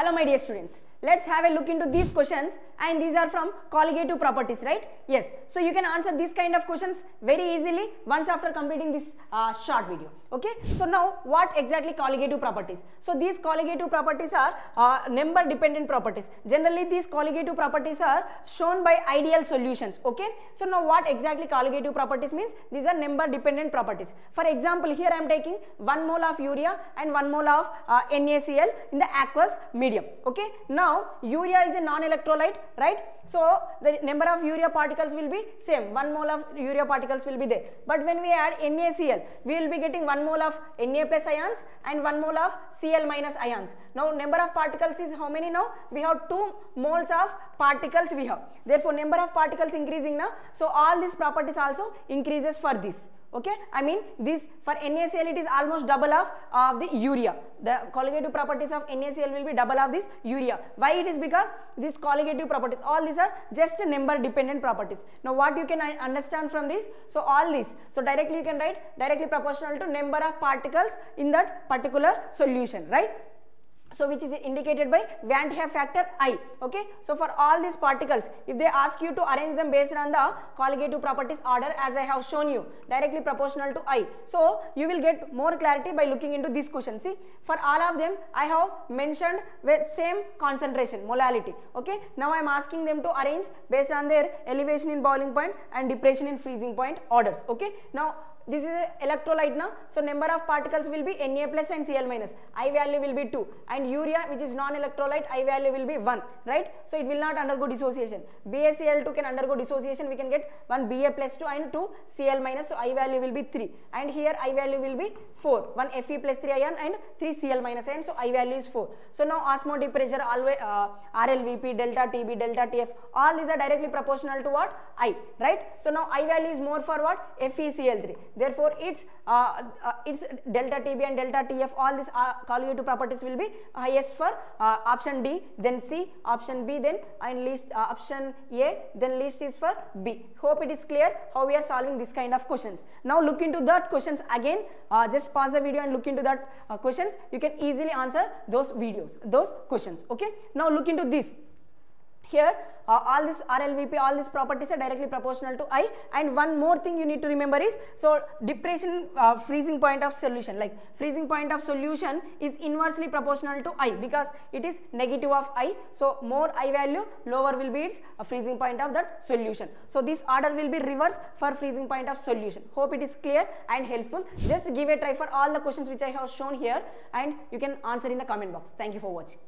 Hello my dear students. Let's have a look into these questions and these are from colligative properties, right? Yes. So you can answer these kind of questions very easily once after completing this uh, short video. Okay. So now what exactly colligative properties? So these colligative properties are uh, number dependent properties. Generally these colligative properties are shown by ideal solutions. Okay. So now what exactly colligative properties means? These are number dependent properties. For example, here I am taking 1 mole of urea and 1 mole of uh, NaCl in the aqueous medium. Okay. Now urea is a non-electrolyte, right? So the number of urea particles will be same. 1 mole of urea particles will be there. But when we add NaCl, we will be getting 1 mole of Na plus ions and 1 mole of Cl minus ions. Now number of particles is how many now? We have 2 moles of particles we have. Therefore number of particles increasing now. So all these properties also increases for this okay? I mean this for nacl it is almost double of of the urea. The colligative properties of nacl will be double of this urea. Why it is because these colligative properties all these are just number dependent properties. Now what you can understand from this? So all these. So directly you can write directly proportional to number of particles in that particular solution right so which is indicated by Van't Hoff factor I okay? So for all these particles if they ask you to arrange them based on the colligative properties order as I have shown you directly proportional to I. So you will get more clarity by looking into this question. See for all of them I have mentioned with same concentration molality okay? Now I am asking them to arrange based on their elevation in boiling point and depression in freezing point orders okay? Now this is electrolyte now so number of particles will be Na plus and Cl minus. I value will be 2 and urea which is non-electrolyte I value will be 1 right? So it will not undergo dissociation. BaCl2 can undergo dissociation. We can get 1 Ba plus 2 and 2 Cl minus. So I value will be 3 and here I value will be 4 1 Fe plus 3 ion and 3 Cl minus ion so I value is 4 so now osmotic pressure always uh, RLVP delta TB delta TF all these are directly proportional to what? I right? So now I value is more for what? FeCl3 therefore its uh, uh, its delta TB and delta TF all these uh, colligative properties will be highest for uh, option D then C option B then and least uh, option A then least is for B. Hope it is clear how we are solving this kind of questions. Now look into that questions again. Uh, just pause the video and look into that questions. You can easily answer those videos those questions okay? Now look into this here. Uh, all this RLVP all these properties are directly proportional to I. And one more thing you need to remember is so depression uh, freezing point of solution. Like freezing point of solution is inversely proportional to I because it is negative of I. So more I value lower will be its uh, freezing point of that solution. So this order will be reverse for freezing point of solution. Hope it is clear and helpful. Just give a try for all the questions which I have shown here and you can answer in the comment box. Thank you for watching